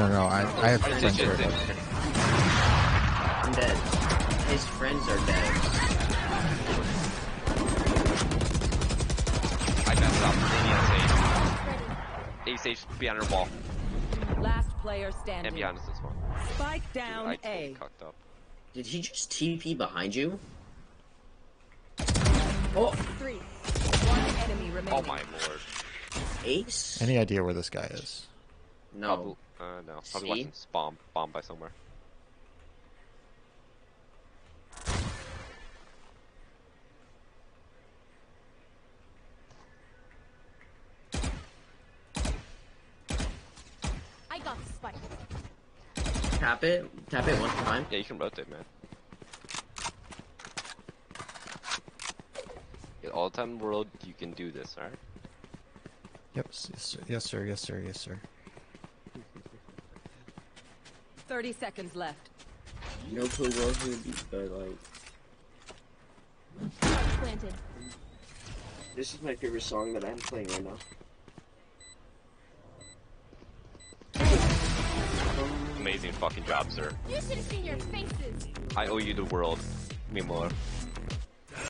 No, no, I, I have friends who are dead. I'm dead. His friends are dead. I messed up. Maybe on stage. Ace Ace behind her wall. Last player And standing. behind us as well. Spike Dude, down I A. totally cucked up. Did he just TP behind you? Oh, Three. One enemy oh remaining. Oh my lord. Ace? Any idea where this guy is? No. Probably, uh, no. Probably See? watching bomb, bomb by somewhere. I got the spike. Tap it. Tap it one time. Yeah, you can rotate, man. All the time in the world, you can do this, alright? Yep. Yes, sir. Yes, sir. Yes, sir. Yes, sir. 30 seconds left. No clue where he would be, but like. Planted. This is my favorite song that I'm playing right now. Amazing fucking job, sir. You should have seen your faces. I owe you the world, Mimor.